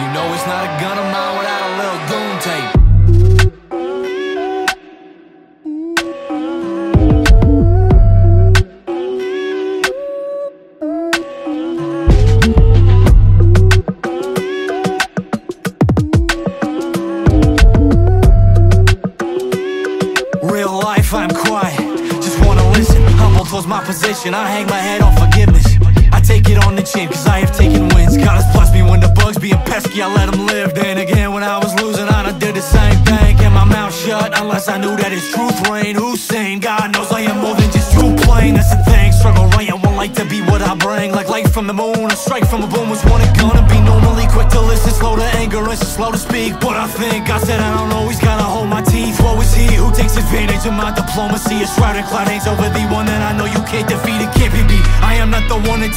You know it's not a gun of mine without a little doom tape. Real life, I'm quiet. Just wanna listen. Humble towards my position. I hang my head on forgiveness. I take it on the chin, cause I have taken wins. God has blessed me when the bugs being pesky, I let them live. Then again, when I was losing, I did the same thing. Kept my mouth shut, unless I knew that it's truth reign. Hussein, God knows I am more than just too plain. That's the thing. Struggle right, I won't like to be what I bring. Like light from the moon, a strike from a boom was one gonna be. Normally quick to listen, slow to anger, and slow to speak. But I think I said I don't always gotta hold my teeth. Woe is he who takes advantage of my diplomacy. A shrouded cloud hangs over the one that I know you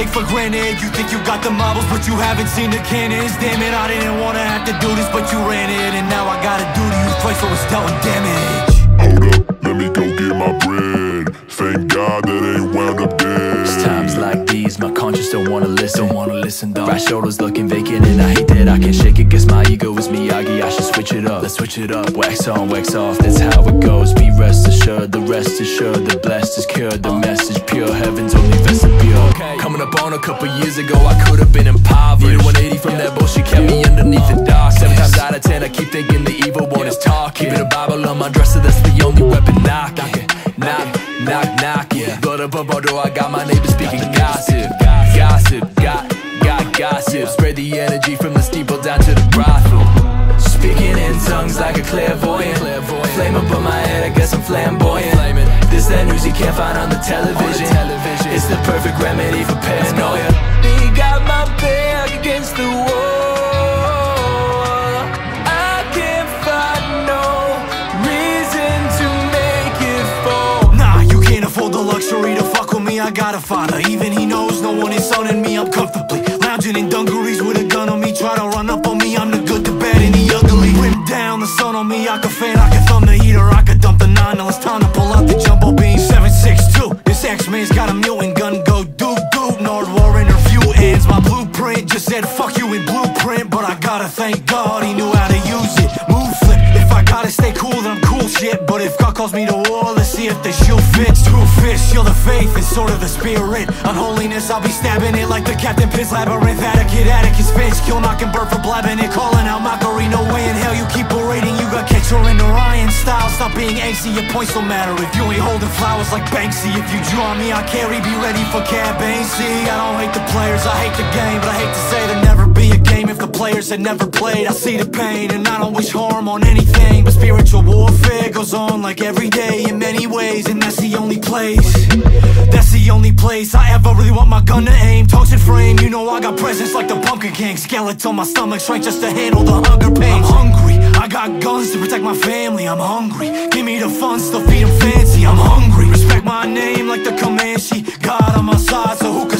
take for granted. You think you got the marbles, but you haven't seen the cannons. Damn it, I didn't wanna have to do this, but you ran it, and now I gotta do to you twice what was dealt with damage. Hold up, let me go get my bread. Thank God that ain't wound up dead. It's times like these, my conscience don't wanna listen. Don't wanna listen, dog. Right shoulders looking vacant, and I hate that I can't shake it. Guess my ego is Miyagi. I should switch it up. Let's switch it up. Wax on, wax off. That's how it goes. Be rest assured, the rest is sure. The blessed is cured. The message pure. Heaven's only vestibule. Coming up on a couple years ago, I could have been impoverished. Need a 180 from that bullshit, kept me underneath the dark. Seven times out of ten, I keep thinking the evil one is talking. Keeping a Bible on my dresser, that's the only weapon knocking. Knock, knock, knock it. Blood above my door, I got my neighbors speaking gossip. Gossip, got, got gossip. Spread the energy from the steeple down to the brothel. Speaking in tongues like a clairvoyant. Flame up on my head, I guess I'm flamboyant. This that news you can't find on the television. It's the perfect remedy for paranoia. I got a father. Even he knows no one is owning me. I'm comfortably lounging in dungarees with a gun on me. Try to run up on me. I'm the good, the bad, and the ugly. Rim down, the sun on me. I can fan, I can thumb the heater. I can dump the nine. Now it's time to pull out the jumbo beam. 762. This X-Man's got a mutant gun. Go doop. Nord War interview ends. My blueprint just said fuck you in blueprint. But I gotta thank God he knew how to use it. Move flip. If I gotta stay cool, then I'm cool shit. But if God calls me to war, if the shoe fits. True fish, shield of faith, and sort of the spirit. Unholiness, I'll be stabbing it like the Captain Pitts labyrinth. Atticus, Atticus Finch, kill knocking bird for blabbing it. Calling out mockery, no way in hell you keep parading. You got Ketcher and Orion style. Stop being angsty, your points don't matter. If you ain't holding flowers like Banksy, if you draw me, I carry, be ready for campaign. See, I don't hate the players, I hate the game, but I hate to say there never be a game if the players had never played. I see the pain, and I don't wish harm on anything. But spiritual it goes on like every day in many ways And that's the only place, that's the only place I ever really want my gun to aim. Toxic frame, you know I got presence like the Bunker Gang Skeleton, my stomach trying just to handle the hunger pains. I'm hungry, I got guns to protect my family. I'm hungry, give me the funds, to feed them fancy. I'm hungry, respect my name like the Comanche. God on my side, so who can